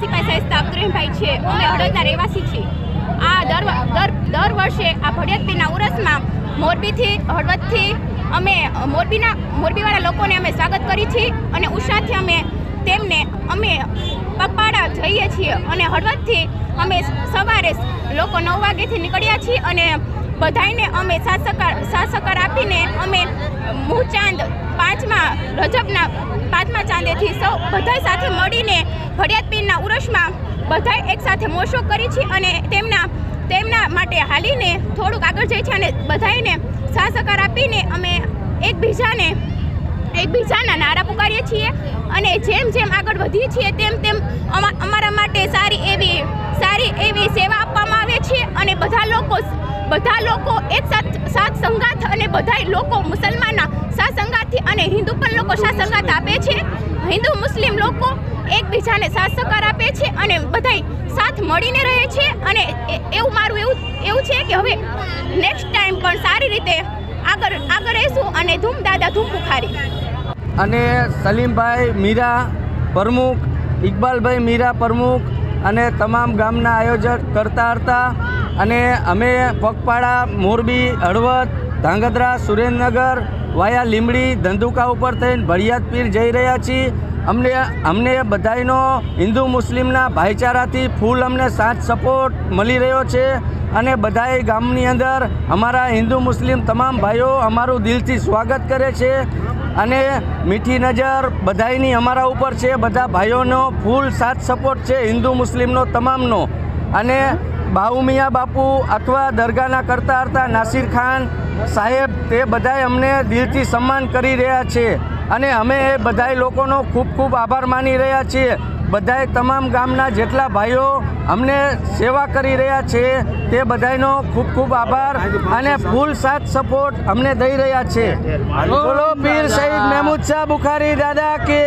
સિપાઈ સાહેસ્તા અબ્દુરહીમભાઈ છે. અમે હળદના રહેવાસી છીએ. આ દર દર દર વર્ષે આ ભડિયાતપીરના ઉરસમાં મોરબીથી, હળવદથી અમે મોરબીના, મોરબીવાળા લોકોને અમે સ્વાગત કરી છીએ અને ઉષાથી અમે તેમને, અમે પગપાળા જઈએ છીએ અને હળવદથી અમે સવારે લોકો નવ વાગ્યાથી નીકળ્યા છીએ અને બધાને અમે સાથ સહકાર આપીને અમે પાંચમા રજબના પાંચમા ચાંદેથી સૌ બધાય સાથે મળીને ફરિયાદ પીરના ઉરસમાં બધાય એકસાથે મોશો કરી છે અને તેમના તેમના માટે હાલીને થોડુંક આગળ જાય છે અને બધાયને સાથ સહકાર આપીને અમે એકબીજાને એકબીજાના નારા પુકારીએ છીએ અને જેમ જેમ આગળ વધીએ છીએ તેમ તેમ અમા- અમારા માટે સારી એવી સારી એવી સેવા આપવામાં આવે છે અને બધા લોકો બધા લોકો એક સાથ સાથ સંગાથ અને બધા લોકો મુસલમાનના સાથ સંગાથથી અને હિન્દુ પણ લોકો સાથ આપે છે. હિન્દુ, મુસ્લિમ લોકો એકબીજાને સાથ સહકાર આપે છે અને બધાય સાથ મળીને રહે છે. અને એવું મારું એવું એવું છે કે હવે નેક્સ્ટ ટાઈમ પણ સારી રીતે આગળ આગળ રહેશું અને ધૂમ દાદા, ધૂમ બુખારી અને સલીમભાઈ મીરા પ્રમુખ, ઇકબાલભાઈ મીરા પ્રમુખ અને તમામ ગામના આયોજક કરતા હતા અને અમે પગપાળા, મોરબી, હળવદ, ધાંગધ્રા, સુરેન્દ્રનગર વાયા લીમડી ધંધુકા ઉપર થઈને ભળિયાદ પીર જઈ રહ્યા છીએ. અમને અમને બધાનો હિન્દુ મુસ્લિમના ભાઈચારાથી ફૂલ અમને સાથ સપોર્ટ મળી રહ્યો છે અને બધાએ ગામની અંદર અમારા હિન્દુ મુસ્લિમ તમામ ભાઈઓ અમારું દિલથી સ્વાગત કરે છે અને મીઠી નજર બધાયની અમારા ઉપર છે. બધા ભાઈઓનો ફૂલ સાથ સપોર્ટ છે. હિન્દુ મુસ્લિમનો તમામનો. અને બાઉમિયા બાપુ અથવા દરગાહના કરતા હતા નાસિર ખાન સાહેબ, તે બધાય અમને દિલથી સન્માન કરી રહ્યા છે અને અમે એ બધાય લોકોનો ખૂબ ખૂબ આભાર માની રહ્યા છીએ. બધાય તમામ ગામના જેટલા ભાઈઓ અમને સેવા કરી રહ્યા છે, તે બધાયનો ખૂબ ખૂબ આભાર અને ફૂલ સાથ સપોર્ટ અમને દઈ રહ્યા છે. બોલો પીર શહીદ મહેમૂદ શાહ બુખારી દાદા કે